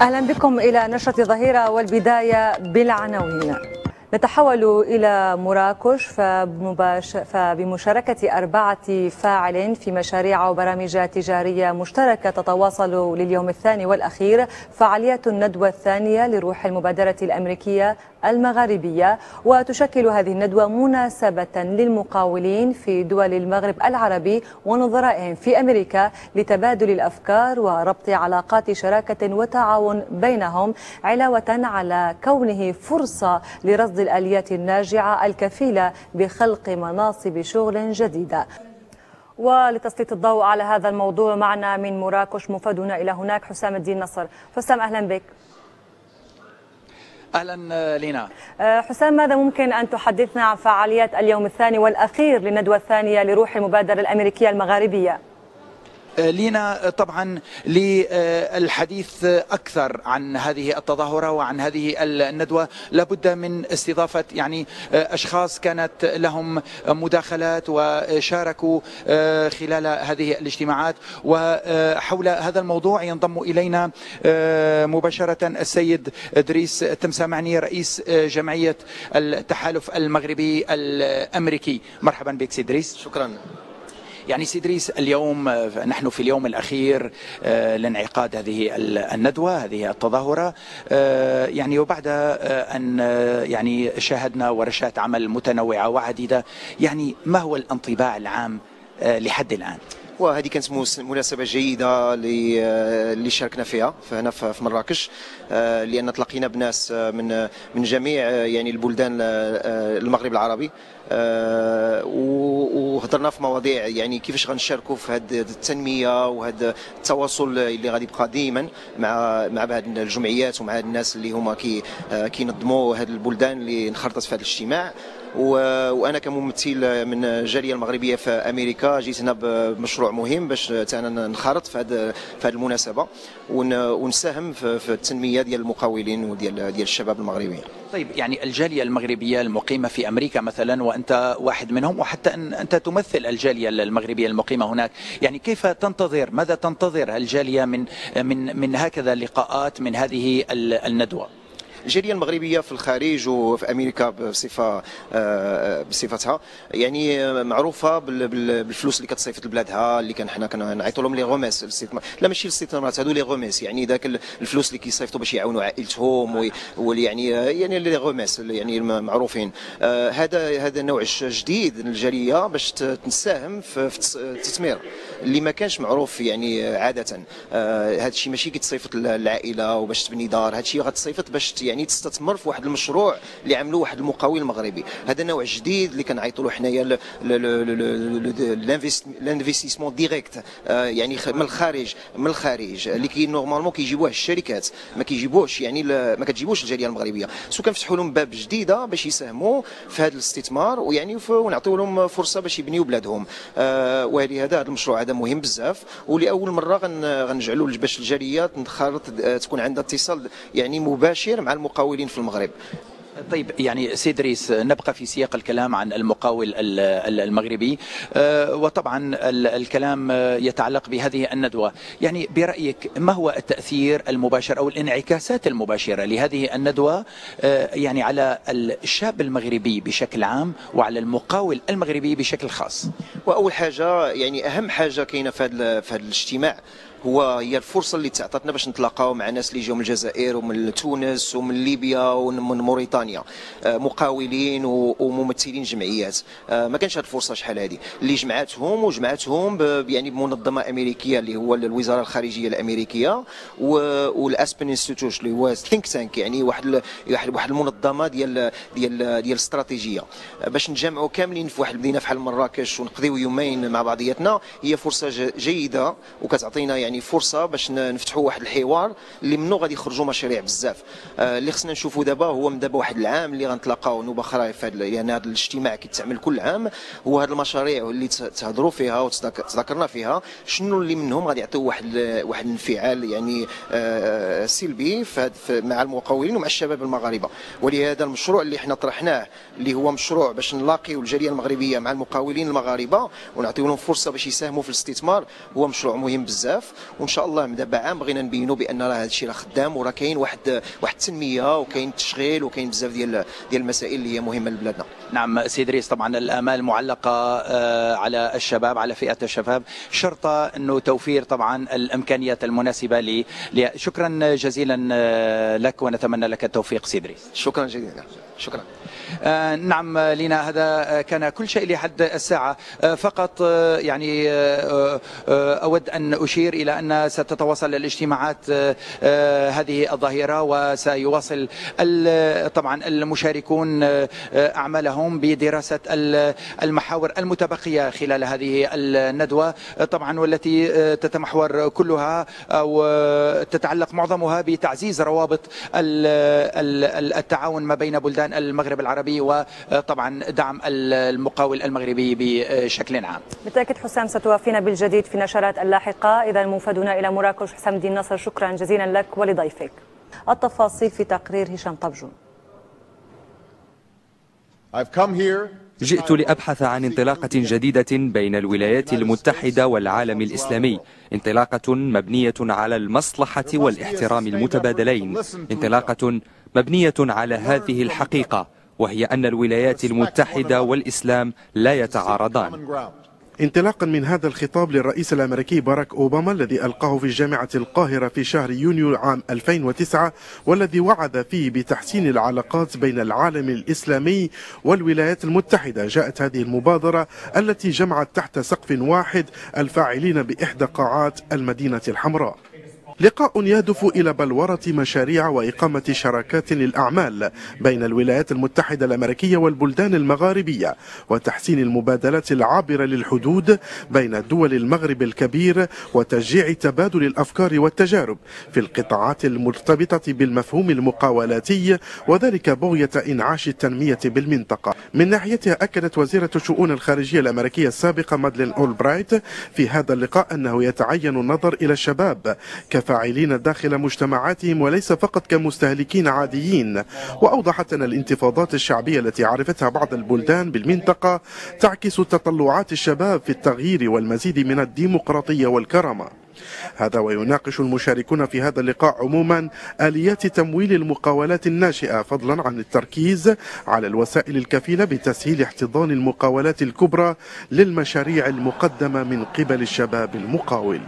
أهلا بكم إلى نشرة ظهيرة والبداية بالعناوين نتحول إلى مراكش فبمشاركة أربعة فاعل في مشاريع وبرامج تجارية مشتركة تتواصل لليوم الثاني والأخير فعاليات الندوة الثانية لروح المبادرة الأمريكية المغاربية. وتشكل هذه الندوة مناسبة للمقاولين في دول المغرب العربي ونظرائهم في أمريكا لتبادل الأفكار وربط علاقات شراكة وتعاون بينهم علاوة على كونه فرصة لرصد الآليات الناجعة الكفيلة بخلق مناصب شغل جديدة. ولتسليط الضوء على هذا الموضوع معنا من مراكش مفادنا إلى هناك حسام الدين نصر. حسام أهلا بك. أهلا لينا. حسام ماذا ممكن أن تحدثنا عن فعاليات اليوم الثاني والأخير للندوه الثانية لروح المبادرة الأمريكية المغاربية؟ لينا طبعا للحديث أكثر عن هذه التظاهرة وعن هذه الندوة. لابد من استضافة يعني أشخاص كانت لهم مداخلات وشاركوا خلال هذه الاجتماعات. وحول هذا الموضوع ينضم إلينا مباشرة السيد إدريس تمسامعني رئيس جمعية التحالف المغربي الأمريكي. مرحبا بك سيد إدريس. شكرا. يعني سيدريس اليوم نحن في اليوم الأخير لانعقاد هذه الندوة هذه التظاهرة. يعني وبعد أن يعني شاهدنا ورشات عمل متنوعة وعديدة يعني ما هو الانطباع العام لحد الآن؟ وهذه كانت مناسبة جيدة اللي شاركنا فيها هنا في مراكش. لأن تلاقينا بناس من من جميع يعني البلدان المغرب العربي. وهضرنا في مواضيع يعني كيفاش غنشاركوا في هذه التنمية وهذا التواصل اللي غادي يبقى دائما مع مع هذه الجمعيات ومع الناس اللي هما كي كينظموا هذه البلدان اللي انخرطت في هذا الاجتماع وأنا كممثل من الجاليه المغربية في أمريكا جيت هنا بمشروع مهم باش أنا ننخرط في هذه في هذه المناسبة ونساهم في التنمية ديال المقاولين وديال ديال الشباب المغربيين. طيب يعني الجالية المغربية المقيمة في أمريكا مثلا وأنت واحد منهم وحتى أن أنت تمثل الجالية المغربية المقيمة هناك، يعني كيف تنتظر ماذا تنتظر الجالية من من من هكذا لقاءات من هذه الندوة؟ الجالية المغربية في الخارج وفي أمريكا بصفة بصفتها يعني معروفة بالفلوس اللي كتصيفط لبلادها اللي كان حنا كنعيطوا لهم لي غوميس لا ماشي الاستثمارات هذو لي غوميس يعني ذاك الفلوس اللي كيصيفطوا باش يعاونوا عائلتهم يعني يعني les remises يعني المعروفين هذا هذا نوع جديد للجالية باش تساهم في التثمير اللي ما كانش معروف يعني عادة هذا الشيء ماشي كيتصيفط للعائله وباش تبني دار هذا الشيء غتصيفط باش يعني تستثمر في واحد المشروع اللي عملوه واحد المقاول مغربي هذا نوع جديد اللي كنعيطوا له حنايا ال investissement direct يعني من الخارج من الخارج اللي كي normalement كيجيبوه الشركات ما كيجيبوهش يعني ما كتجيبوش الجالية المغربية. سو كنفتحوا لهم باب جديدة باش يساهموا في هذا الاستثمار ويعني ونعطيو لهم فرصة باش يبنيو بلادهم. ولهذا هذا المشروع. هذا مهم بزاف. ولأول مرة غنجعلوا باش الجاليات تنخرط تكون عندها اتصال يعني مباشر مع المقاولين في المغرب. طيب يعني سيدريس نبقى في سياق الكلام عن المقاول المغربي. وطبعا الكلام يتعلق بهذه الندوة. يعني برأيك ما هو التأثير المباشر أو الانعكاسات المباشرة لهذه الندوة يعني على الشاب المغربي بشكل عام وعلى المقاول المغربي بشكل خاص؟ وأول حاجة يعني أهم حاجة كاينة في هذا الاجتماع هو هي الفرصة اللي تعطتنا باش نتلاقاو مع ناس اللي جاوا من الجزائر ومن تونس ومن ليبيا ومن موريتانيا مقاولين وممثلين جمعيات. ما كانش هذه الفرصة شحال هذه اللي جمعتهم وجمعتهم يعني بمنظمة أمريكية اللي هو الوزارة الخارجية الأمريكية والأسبن إنستيتوت اللي هو ثينك تانك يعني واحد واحد المنظمة ديال ديال ديال الاستراتيجيه باش نجمعوا كاملين في واحد المدينة بحال مراكش ونقضيو يومين مع بعضياتنا هي فرصة جيدة وكتعطينا يعني فرصة باش نفتحوا واحد الحوار اللي منه غادي يخرجوا مشاريع بزاف. آه اللي خصنا نشوفوا دابا هو من دابا واحد العام اللي غنتلاقاو نوبه أخرى في هذا يعني هذا الاجتماع كيتعمل كل عام هو هذه المشاريع اللي تهضروا فيها وتذكرنا فيها. شنو اللي منهم غادي يعطيو واحد واحد الانفعال يعني آه سلبي مع المقاولين ومع الشباب المغاربة؟ ولهذا المشروع اللي إحنا طرحناه اللي هو مشروع باش نلاقيو الجالية المغربية مع المقاولين المغاربة ونعطيو لهم فرصة باش يساهموا في الاستثمار هو مشروع مهم بزاف. وإن شاء الله دابا عام بغينا نبينوا بأن راه هذا الشيء راه خدام وراه كاين واحد واحد التنمية وكاين التشغيل وكاين بزاف ديال ديال المسائل اللي هي مهمة لبلادنا. نعم سيد ريس طبعا الأمال معلقة آه، على الشباب على فئة الشباب. شرطة أنه توفير طبعا الإمكانيات المناسبة ل شكرا جزيلا آه، لك ونتمنى لك التوفيق سيد ريس. شكرا جزيلا. شكرا. آه، نعم لينا هذا كان كل شيء لحد الساعة. فقط يعني أود أن أشير إلى أن ستتواصل الاجتماعات هذه الظاهرة وسيواصل طبعا المشاركون أعمالهم بدراسة المحاور المتبقية خلال هذه الندوة. طبعا والتي تتمحور كلها أو تتعلق معظمها بتعزيز روابط التعاون ما بين بلدان المغرب العربي وطبعا دعم المقاول المغربي بشكل عام. بالتأكيد حسام ستوافينا بالجديد في النشرات اللاحقة. إذا موفدنا إلى مراكش حسام الدين نصر شكرا جزيلا لك ولضيفك. التفاصيل في تقرير هشام طبجون. جئت لأبحث عن انطلاقة جديدة بين الولايات المتحدة والعالم الإسلامي. انطلاقة مبنية على المصلحة والاحترام المتبادلين. انطلاقة مبنية على هذه الحقيقة وهي أن الولايات المتحدة والإسلام لا يتعارضان. انطلاقا من هذا الخطاب للرئيس الأمريكي باراك أوباما الذي ألقاه في جامعه القاهرة في شهر يونيو عام 2009 والذي وعد فيه بتحسين العلاقات بين العالم الإسلامي والولايات المتحدة. جاءت هذه المبادرة التي جمعت تحت سقف واحد الفاعلين بإحدى قاعات المدينة الحمراء. لقاء يهدف إلى بلورة مشاريع وإقامة شراكات للأعمال بين الولايات المتحدة الأمريكية والبلدان المغاربية وتحسين المبادلات العابرة للحدود بين دول المغرب الكبير وتشجيع تبادل الأفكار والتجارب في القطاعات المرتبطة بالمفهوم المقاولاتي وذلك بغية إنعاش التنمية بالمنطقة. من ناحيتها أكدت وزيرة الشؤون الخارجية الأمريكية السابقة مادلين أولبرايت في هذا اللقاء أنه يتعين النظر إلى الشباب كفاعلين داخل مجتمعاتهم وليس فقط كمستهلكين عاديين. وأوضحت أن الانتفاضات الشعبية التي عرفتها بعض البلدان بالمنطقة تعكس تطلعات الشباب في التغيير والمزيد من الديمقراطية والكرامة. هذا ويناقش المشاركون في هذا اللقاء عموما آليات تمويل المقاولات الناشئة فضلا عن التركيز على الوسائل الكفيلة بتسهيل احتضان المقاولات الكبرى للمشاريع المقدمة من قبل الشباب المقاول.